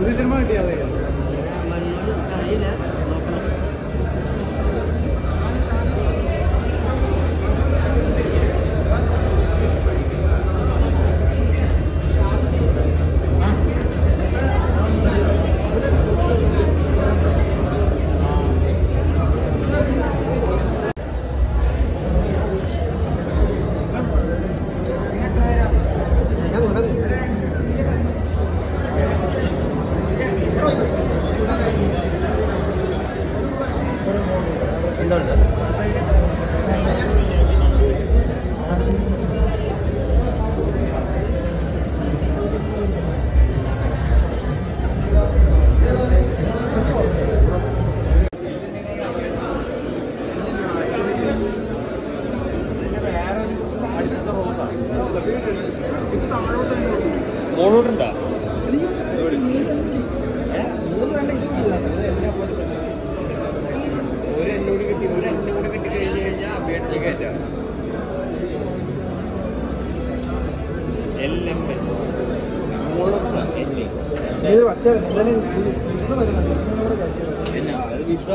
120 diye alıyor. Manuel parayla മോളോട്ടുണ്ടാ ഒരു എന്നോട് കിട്ടി ഒരു എന്നോട് കിട്ടി കഴിഞ്ഞ് കഴിഞ്ഞാൽ അഭ്യർത്ഥി കയറ്റാം. എല്ലാം എന്നെ വരുന്നുണ്ട് വിഷ്ണു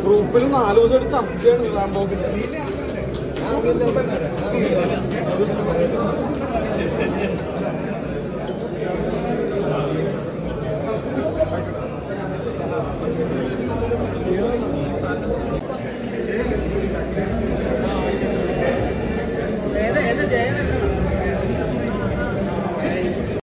ഗ്രൂപ്പിൽ നാല് ഒരു ചർച്ചയാണ് റാംബോക്കിന്റെ